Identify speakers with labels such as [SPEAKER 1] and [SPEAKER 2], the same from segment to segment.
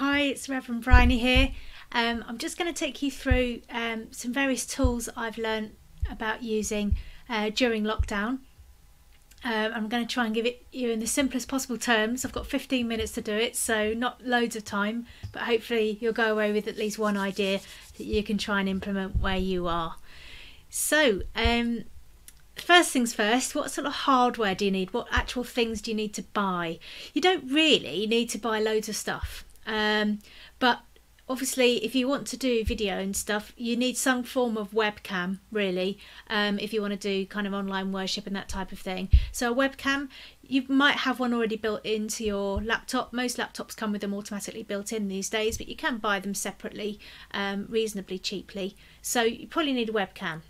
[SPEAKER 1] Hi, it's Reverend Bryony here. Um, I'm just going to take you through um, some various tools I've learned about using uh, during lockdown. Um, I'm going to try and give it you in the simplest possible terms. I've got 15 minutes to do it, so not loads of time, but hopefully you'll go away with at least one idea that you can try and implement where you are. So, um, first things first, what sort of hardware do you need? What actual things do you need to buy? You don't really need to buy loads of stuff. Um, but obviously, if you want to do video and stuff, you need some form of webcam, really, um, if you want to do kind of online worship and that type of thing. So, a webcam, you might have one already built into your laptop. Most laptops come with them automatically built in these days, but you can buy them separately um, reasonably cheaply. So, you probably need a webcam.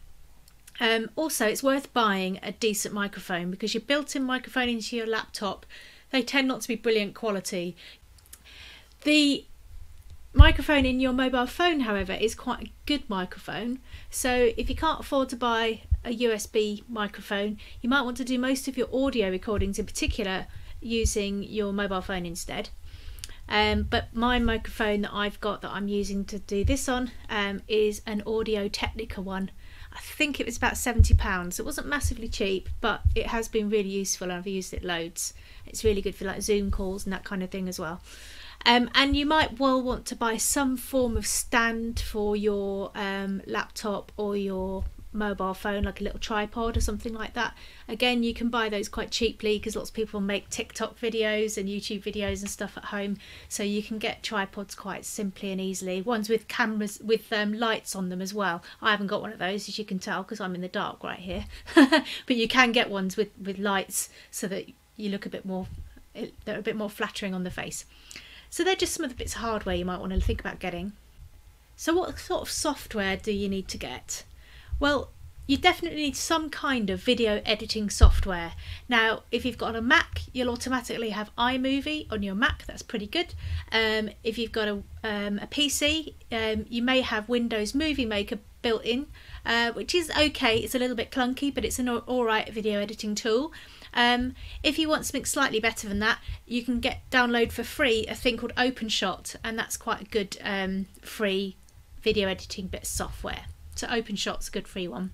[SPEAKER 1] Um, also, it's worth buying a decent microphone because your built in microphone into your laptop, they tend not to be brilliant quality. The microphone in your mobile phone, however, is quite a good microphone. So if you can't afford to buy a USB microphone, you might want to do most of your audio recordings in particular using your mobile phone instead. Um, but my microphone that I've got that I'm using to do this on um, is an Audio Technica one. I think it was about £70. It wasn't massively cheap, but it has been really useful and I've used it loads. It's really good for like Zoom calls and that kind of thing as well. Um, and you might well want to buy some form of stand for your um, laptop or your mobile phone, like a little tripod or something like that. Again, you can buy those quite cheaply because lots of people make TikTok videos and YouTube videos and stuff at home. So you can get tripods quite simply and easily. Ones with cameras with um, lights on them as well. I haven't got one of those, as you can tell, because I'm in the dark right here. but you can get ones with with lights so that you look a bit more. They're a bit more flattering on the face. So they're just some of the bits of hardware you might want to think about getting. So what sort of software do you need to get? Well, you definitely need some kind of video editing software. Now, if you've got a Mac, you'll automatically have iMovie on your Mac. That's pretty good. Um, if you've got a, um, a PC, um, you may have Windows Movie Maker built in, uh, which is okay. It's a little bit clunky, but it's an all right video editing tool. Um, if you want something slightly better than that, you can get download for free a thing called OpenShot, and that's quite a good um, free video editing bit of software. So OpenShot's a good free one.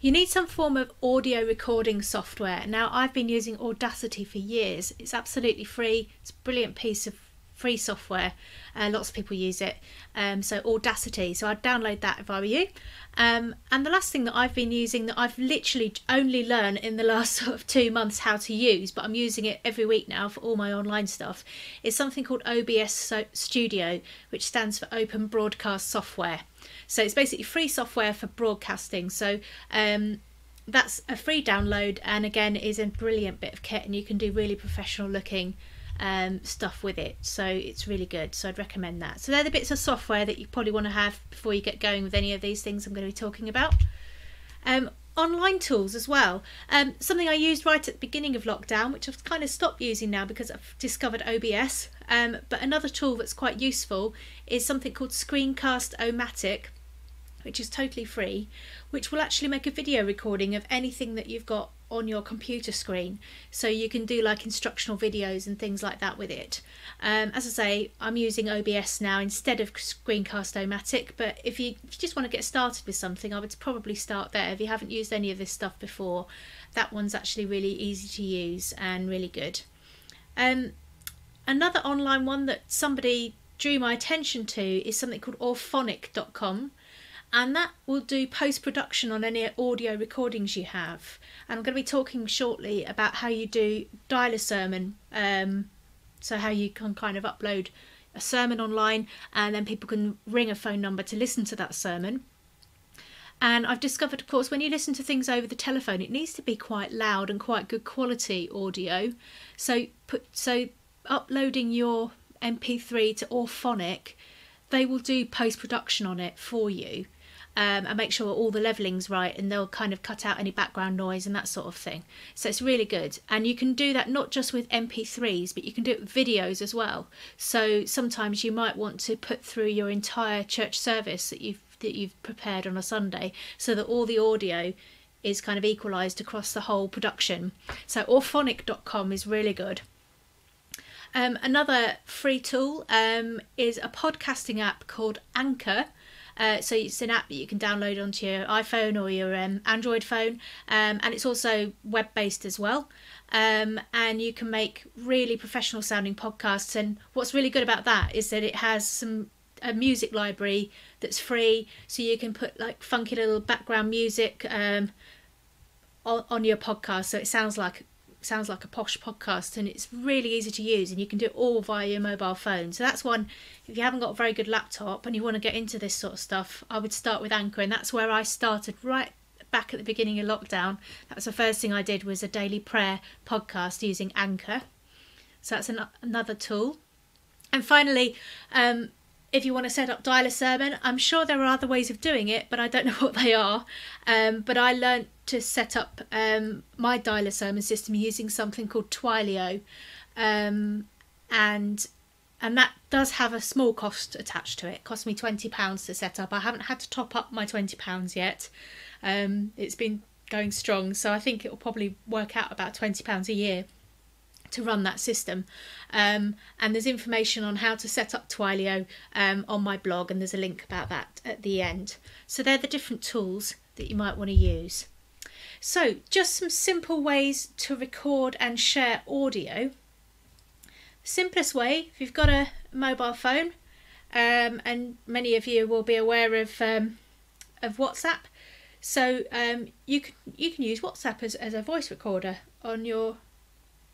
[SPEAKER 1] You need some form of audio recording software. Now, I've been using Audacity for years. It's absolutely free. It's a brilliant piece of free software. Uh, lots of people use it. Um, so Audacity. So I'd download that if I were you. Um, and the last thing that I've been using that I've literally only learned in the last sort of two months how to use, but I'm using it every week now for all my online stuff, is something called OBS Studio, which stands for Open Broadcast Software. So it's basically free software for broadcasting. So um, that's a free download and again is a brilliant bit of kit and you can do really professional looking um, stuff with it. So it's really good. So I'd recommend that. So they're the bits of software that you probably want to have before you get going with any of these things I'm going to be talking about. Um, online tools as well. Um, something I used right at the beginning of lockdown, which I've kind of stopped using now because I've discovered OBS. Um, but another tool that's quite useful is something called Screencast-O-Matic, which is totally free, which will actually make a video recording of anything that you've got on your computer screen so you can do like instructional videos and things like that with it. Um, as I say I'm using OBS now instead of Screencast-O-Matic but if you, if you just want to get started with something I would probably start there. If you haven't used any of this stuff before that one's actually really easy to use and really good. Um, another online one that somebody drew my attention to is something called Auphonic.com and that will do post production on any audio recordings you have. And I'm going to be talking shortly about how you do dial a sermon, um, so how you can kind of upload a sermon online and then people can ring a phone number to listen to that sermon. And I've discovered, of course, when you listen to things over the telephone, it needs to be quite loud and quite good quality audio. So put so uploading your MP3 to Auphonic, they will do post production on it for you um, and make sure all the leveling's right and they'll kind of cut out any background noise and that sort of thing. So it's really good. And you can do that not just with MP3s, but you can do it with videos as well. So sometimes you might want to put through your entire church service that you've that you've prepared on a Sunday so that all the audio is kind of equalized across the whole production. So auphonic.com is really good. Um, another free tool um, is a podcasting app called Anchor. Uh, so it's an app that you can download onto your iPhone or your um, Android phone, um, and it's also web based as well. Um, and you can make really professional sounding podcasts. And what's really good about that is that it has some a music library that's free, so you can put like funky little background music um, on, on your podcast, so it sounds like sounds like a posh podcast and it's really easy to use and you can do it all via your mobile phone. So that's one if you haven't got a very good laptop and you want to get into this sort of stuff i would start with anchor and that's where i started right back at the beginning of lockdown. That was the first thing i did was a daily prayer podcast using anchor. So that's an, another tool. And finally um, if you want to set up dial a sermon i'm sure there are other ways of doing it but i don't know what they are. Um, but i learned to set up um, my dial a system using something called twilio um, and and that does have a small cost attached to it. it cost me 20 pounds to set up i haven't had to top up my 20 pounds yet um, it's been going strong so i think it will probably work out about 20 pounds a year to run that system. Um, and there's information on how to set up Twilio um, on my blog, and there's a link about that at the end. So they're the different tools that you might want to use. So, just some simple ways to record and share audio. Simplest way, if you've got a mobile phone, um, and many of you will be aware of um, of WhatsApp. So um, you can you can use WhatsApp as, as a voice recorder on your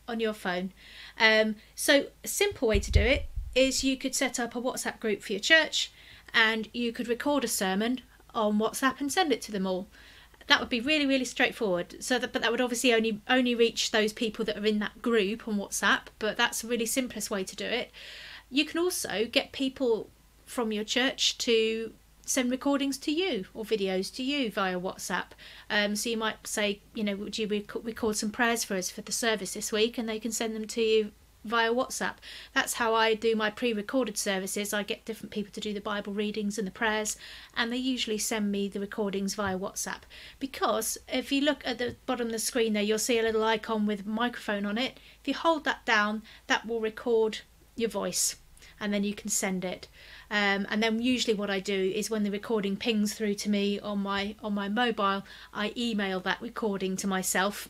[SPEAKER 1] on your phone. Um, so, a simple way to do it is you could set up a WhatsApp group for your church and you could record a sermon on WhatsApp and send it to them all. That would be really, really straightforward. So that, but that would obviously only only reach those people that are in that group on WhatsApp. But that's a really simplest way to do it. You can also get people from your church to send recordings to you or videos to you via WhatsApp. Um, so you might say, you know, would you rec- record some prayers for us for the service this week, and they can send them to you via WhatsApp. That's how I do my pre-recorded services. I get different people to do the Bible readings and the prayers, and they usually send me the recordings via WhatsApp. Because if you look at the bottom of the screen there, you'll see a little icon with microphone on it. If you hold that down, that will record your voice, and then you can send it. Um, and then usually what I do is when the recording pings through to me on my on my mobile, I email that recording to myself,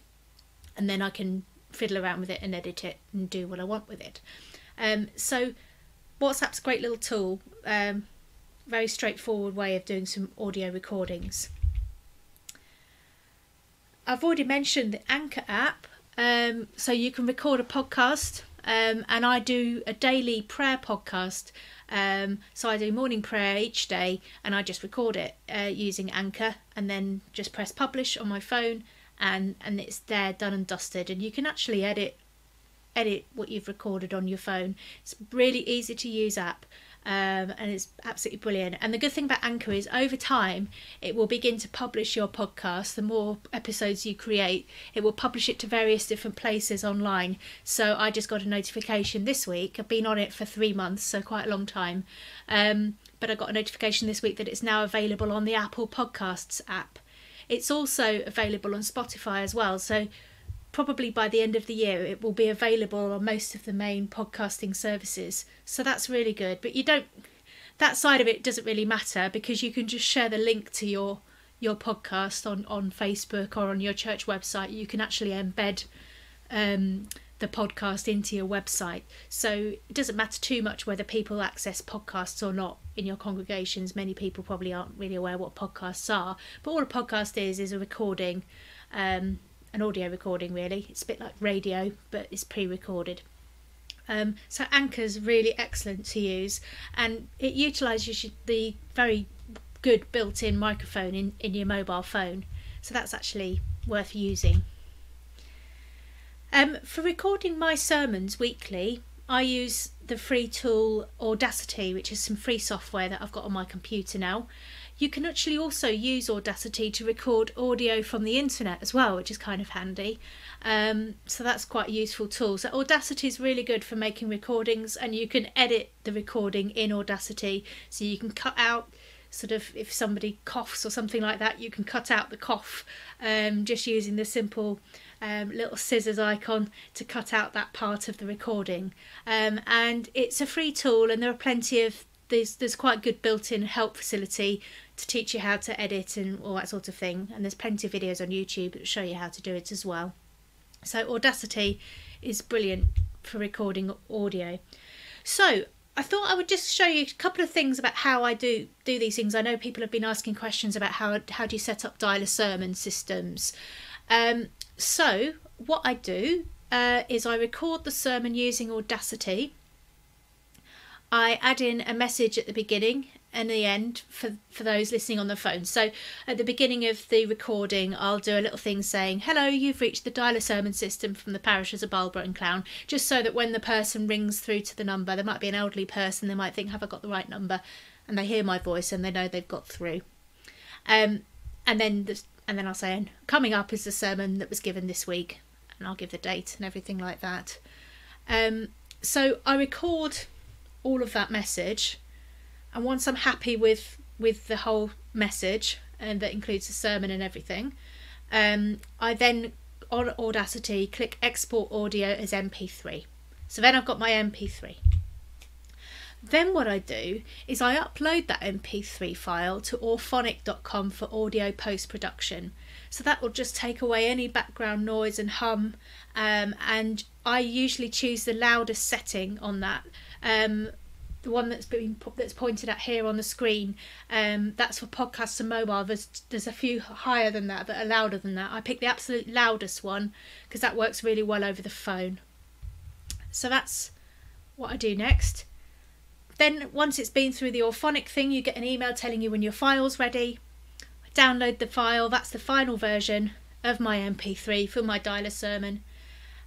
[SPEAKER 1] and then I can fiddle around with it and edit it and do what I want with it. Um, so WhatsApp's a great little tool. Um, very straightforward way of doing some audio recordings. I've already mentioned the Anchor app, um, so you can record a podcast, um, and I do a daily prayer podcast um, so I do morning prayer each day and I just record it uh, using Anchor and then just press publish on my phone and, and it's there done and dusted. And you can actually edit edit what you've recorded on your phone. It's really easy to use app um, and it's absolutely brilliant. And the good thing about Anchor is over time it will begin to publish your podcast. The more episodes you create, it will publish it to various different places online. So I just got a notification this week. I've been on it for three months, so quite a long time. Um, but I got a notification this week that it's now available on the Apple Podcasts app. It's also available on Spotify as well. So probably by the end of the year it will be available on most of the main podcasting services so that's really good but you don't that side of it doesn't really matter because you can just share the link to your your podcast on on facebook or on your church website you can actually embed um, the podcast into your website so it doesn't matter too much whether people access podcasts or not in your congregations many people probably aren't really aware what podcasts are but all a podcast is is a recording um, an audio recording really. It's a bit like radio, but it's pre-recorded. Um, so Anchor's really excellent to use, and it utilises the very good built-in microphone in, in your mobile phone. So that's actually worth using. Um, for recording my sermons weekly, I use the free tool Audacity, which is some free software that I've got on my computer now. You can actually also use Audacity to record audio from the internet as well, which is kind of handy. Um, so that's quite a useful tool. So Audacity is really good for making recordings, and you can edit the recording in Audacity. So you can cut out sort of if somebody coughs or something like that, you can cut out the cough um, just using the simple um, little scissors icon to cut out that part of the recording. Um, and it's a free tool, and there are plenty of there's there's quite good built-in help facility to teach you how to edit and all that sort of thing. And there's plenty of videos on YouTube that show you how to do it as well. So Audacity is brilliant for recording audio. So I thought I would just show you a couple of things about how I do do these things. I know people have been asking questions about how how do you set up dial a sermon systems. Um, so what I do uh, is I record the sermon using Audacity. I add in a message at the beginning and the end for for those listening on the phone. So at the beginning of the recording, I'll do a little thing saying, "Hello, you've reached the dial a sermon system from the parishes of Barlborough and Clowne," just so that when the person rings through to the number, there might be an elderly person, they might think, "Have I got the right number?" and they hear my voice and they know they've got through. Um, and then the, and then I'll say, "Coming up is the sermon that was given this week," and I'll give the date and everything like that. Um, so I record all of that message and once I'm happy with with the whole message and that includes the sermon and everything, um, I then on Audacity click export audio as MP3. So then I've got my MP3. Then what I do is I upload that MP3 file to auphonic.com for audio post production. So that will just take away any background noise and hum. Um, and I usually choose the loudest setting on that. Um, the one that's been that's pointed at here on the screen um, that's for podcasts and mobile there's there's a few higher than that that are louder than that i pick the absolute loudest one because that works really well over the phone so that's what i do next then once it's been through the auphonic thing you get an email telling you when your file's ready I download the file that's the final version of my mp3 for my dialer sermon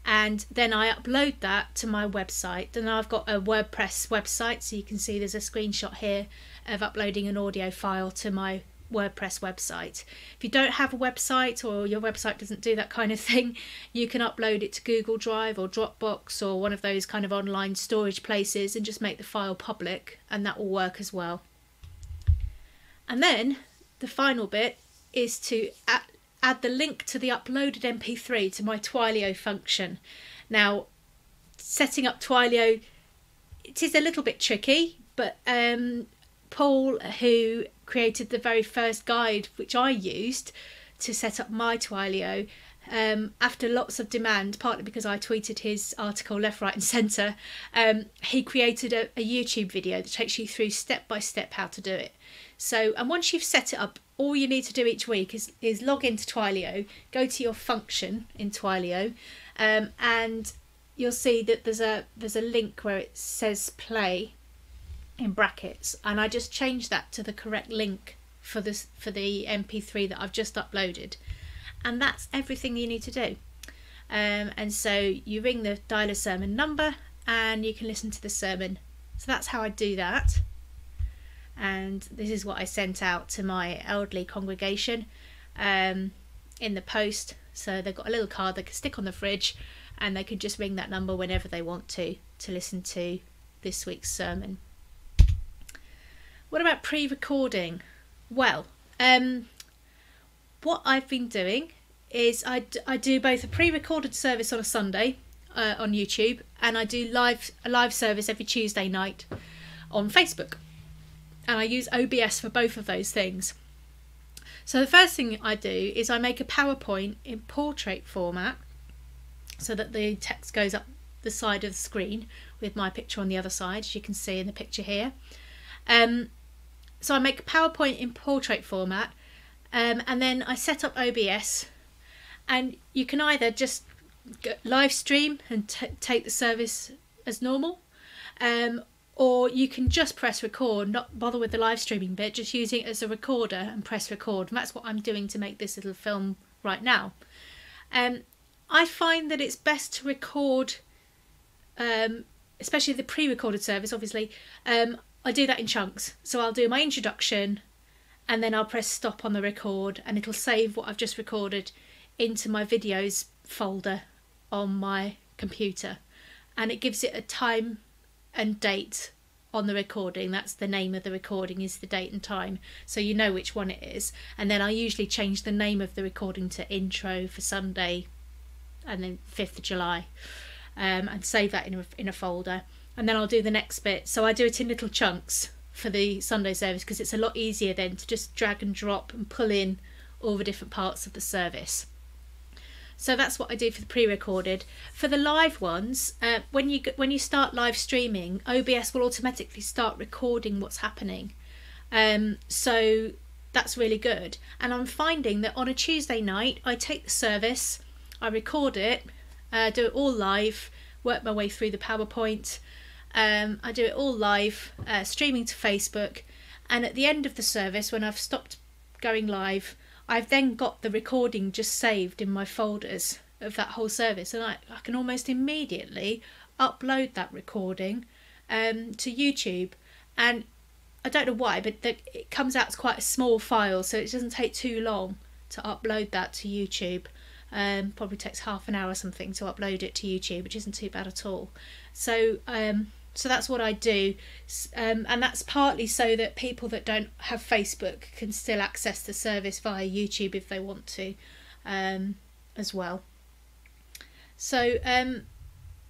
[SPEAKER 1] and then I upload that to my website. And I've got a WordPress website, so you can see there's a screenshot here of uploading an audio file to my WordPress website. If you don't have a website or your website doesn't do that kind of thing, you can upload it to Google Drive or Dropbox or one of those kind of online storage places and just make the file public, and that will work as well. And then the final bit is to add the link to the uploaded MP3 to my Twilio function. Now, setting up Twilio, it is a little bit tricky, but um, Paul, who created the very first guide which I used to set up my Twilio, um, after lots of demand, partly because I tweeted his article left, right, and centre, um, he created a, a YouTube video that takes you through step by step how to do it. So, and once you've set it up, all you need to do each week is, is log into Twilio, go to your function in Twilio, um, and you'll see that there's a there's a link where it says play in brackets, and I just changed that to the correct link for this for the MP3 that I've just uploaded, and that's everything you need to do. Um, and so you ring the dialer sermon number, and you can listen to the sermon. So that's how I do that and this is what I sent out to my elderly congregation um, in the post. So they've got a little card they can stick on the fridge, and they can just ring that number whenever they want to to listen to this week's sermon. What about pre-recording? Well, um, what I've been doing is I, I do both a pre-recorded service on a Sunday uh, on YouTube, and I do live a live service every Tuesday night on Facebook and I use OBS for both of those things. So the first thing I do is I make a PowerPoint in portrait format so that the text goes up the side of the screen with my picture on the other side, as you can see in the picture here. Um, so I make PowerPoint in portrait format um, and then I set up OBS and you can either just live stream and take the service as normal um, or you can just press record, not bother with the live streaming bit, just using it as a recorder and press record. And that's what I'm doing to make this little film right now. Um, I find that it's best to record, um, especially the pre recorded service, obviously. Um, I do that in chunks. So I'll do my introduction and then I'll press stop on the record and it'll save what I've just recorded into my videos folder on my computer. And it gives it a time and date on the recording. That's the name of the recording, is the date and time. So you know which one it is. And then I usually change the name of the recording to intro for Sunday and then 5th of July um, and save that in a, in a folder. And then I'll do the next bit. So I do it in little chunks for the Sunday service because it's a lot easier then to just drag and drop and pull in all the different parts of the service. So that's what I do for the pre-recorded. For the live ones, uh, when you when you start live streaming, OBS will automatically start recording what's happening. Um, so that's really good. And I'm finding that on a Tuesday night, I take the service, I record it, uh, do it all live, work my way through the PowerPoint. Um, I do it all live, uh, streaming to Facebook, and at the end of the service, when I've stopped going live, I've then got the recording just saved in my folders of that whole service, and I, I can almost immediately upload that recording um, to YouTube. And I don't know why, but the, it comes out as quite a small file, so it doesn't take too long to upload that to YouTube. Um, probably takes half an hour or something to upload it to YouTube, which isn't too bad at all. So um, so that's what I do, um, and that's partly so that people that don't have Facebook can still access the service via YouTube if they want to, um, as well. So um,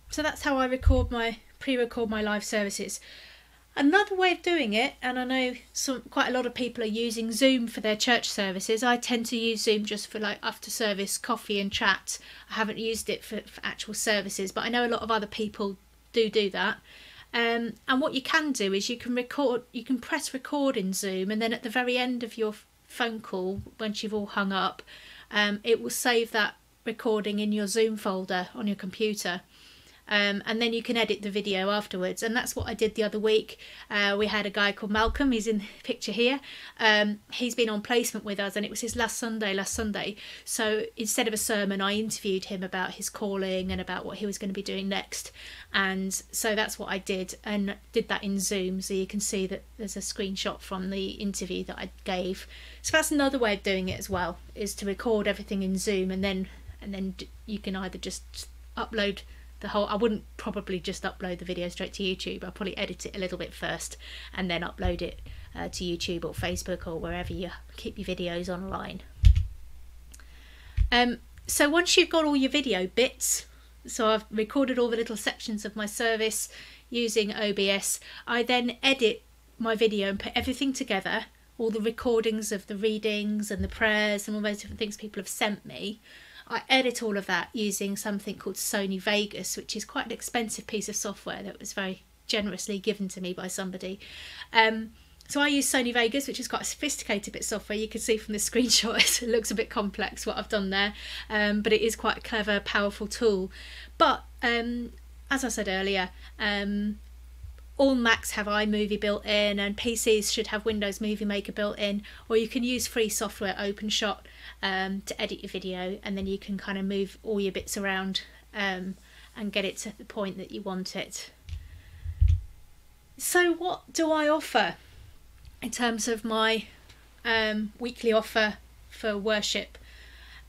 [SPEAKER 1] so that's how I record my pre-record my live services. Another way of doing it, and I know some quite a lot of people are using Zoom for their church services. I tend to use Zoom just for like after service coffee and chat. I haven't used it for, for actual services, but I know a lot of other people do do that. Um, and what you can do is you can record, you can press record in Zoom, and then at the very end of your phone call, once you've all hung up, um, it will save that recording in your Zoom folder on your computer. Um, and then you can edit the video afterwards. And that's what I did the other week. Uh, we had a guy called Malcolm, he's in the picture here. Um, he's been on placement with us, and it was his last Sunday, last Sunday. So instead of a sermon, I interviewed him about his calling and about what he was going to be doing next. And so that's what I did, and did that in Zoom. So you can see that there's a screenshot from the interview that I gave. So that's another way of doing it as well, is to record everything in Zoom, and then and then you can either just upload the whole I wouldn't probably just upload the video straight to YouTube. I'll probably edit it a little bit first and then upload it uh, to YouTube or Facebook or wherever you keep your videos online. Um, so once you've got all your video bits, so I've recorded all the little sections of my service using OBS, I then edit my video and put everything together, all the recordings of the readings and the prayers and all those different things people have sent me. I edit all of that using something called Sony Vegas, which is quite an expensive piece of software that was very generously given to me by somebody. Um, so I use Sony Vegas, which is quite a sophisticated bit of software. You can see from the screenshot it looks a bit complex what I've done there, um, but it is quite a clever, powerful tool. But um, as I said earlier, um, all Macs have iMovie built in, and PCs should have Windows Movie Maker built in, or you can use free software OpenShot um, to edit your video, and then you can kind of move all your bits around um, and get it to the point that you want it. So, what do I offer in terms of my um, weekly offer for worship?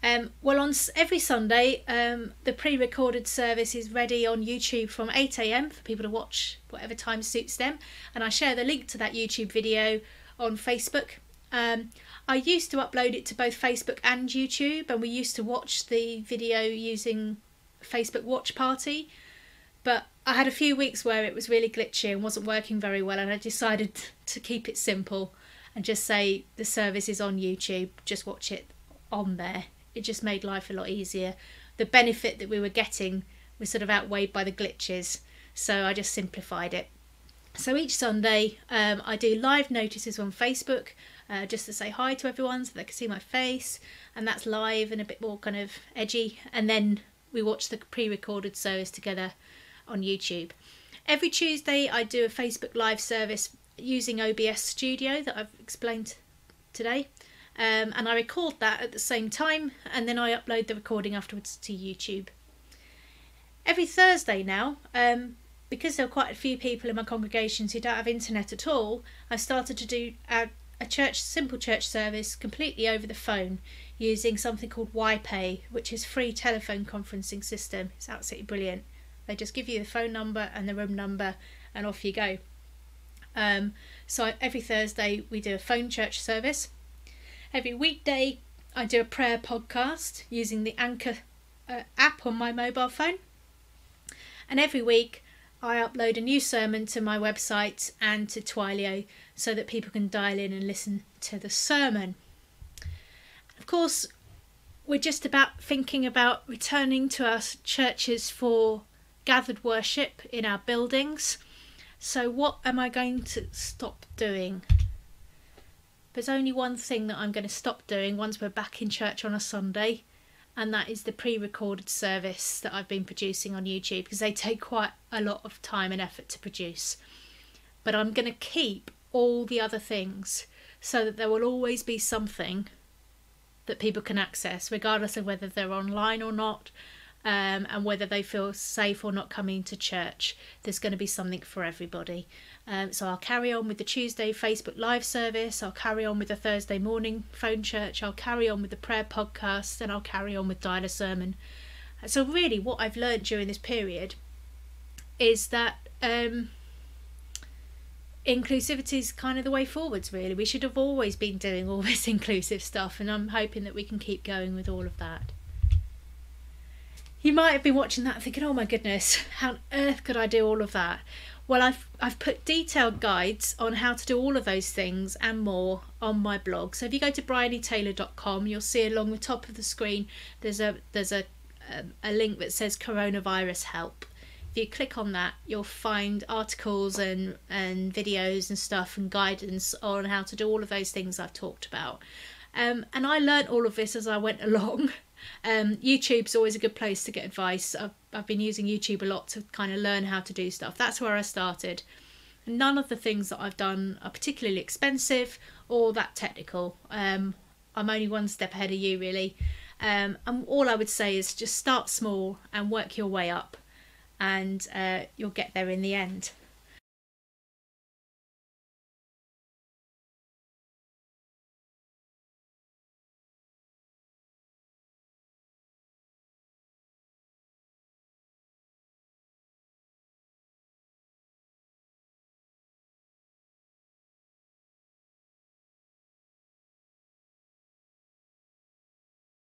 [SPEAKER 1] Um, well, on every Sunday, um, the pre-recorded service is ready on YouTube from 8 a.m. for people to watch whatever time suits them, and I share the link to that YouTube video on Facebook. Um, I used to upload it to both Facebook and YouTube, and we used to watch the video using Facebook Watch Party. But I had a few weeks where it was really glitchy and wasn't working very well, and I decided to keep it simple and just say the service is on YouTube, just watch it on there it just made life a lot easier. The benefit that we were getting was sort of outweighed by the glitches, so I just simplified it. So each Sunday, um, I do live notices on Facebook uh, just to say hi to everyone so they can see my face, and that's live and a bit more kind of edgy. And then we watch the pre recorded service together on YouTube. Every Tuesday, I do a Facebook Live service using OBS Studio that I've explained today. Um, and I record that at the same time and then I upload the recording afterwards to YouTube. Every Thursday now, um, because there are quite a few people in my congregations who don't have internet at all, I started to do a, a church simple church service completely over the phone using something called WhyPay, which is free telephone conferencing system. It's absolutely brilliant. They just give you the phone number and the room number, and off you go. Um, so every Thursday we do a phone church service Every weekday, I do a prayer podcast using the Anchor uh, app on my mobile phone. And every week I upload a new sermon to my website and to Twilio so that people can dial in and listen to the sermon. Of course, we're just about thinking about returning to our churches for gathered worship in our buildings. So, what am I going to stop doing? There's only one thing that I'm going to stop doing once we're back in church on a Sunday, and that is the pre recorded service that I've been producing on YouTube because they take quite a lot of time and effort to produce. But I'm going to keep all the other things so that there will always be something that people can access, regardless of whether they're online or not, um, and whether they feel safe or not coming to church. There's going to be something for everybody. Um, so I'll carry on with the Tuesday Facebook Live service, I'll carry on with the Thursday morning phone church, I'll carry on with the prayer podcast, and I'll carry on with Dial Sermon. So, really, what I've learned during this period is that. Um, inclusivity is kind of the way forwards really we should have always been doing all this inclusive stuff and i'm hoping that we can keep going with all of that you might have been watching that thinking oh my goodness how on earth could i do all of that well i've i've put detailed guides on how to do all of those things and more on my blog so if you go to bryonytaylor.com you'll see along the top of the screen there's a there's a a, a link that says coronavirus help if you click on that, you'll find articles and, and videos and stuff and guidance on how to do all of those things I've talked about. Um, and I learnt all of this as I went along. Um, YouTube's always a good place to get advice. I've, I've been using YouTube a lot to kind of learn how to do stuff. That's where I started. None of the things that I've done are particularly expensive or that technical. Um, I'm only one step ahead of you, really. Um, and all I would say is just start small and work your way up and uh, you'll get there in the end.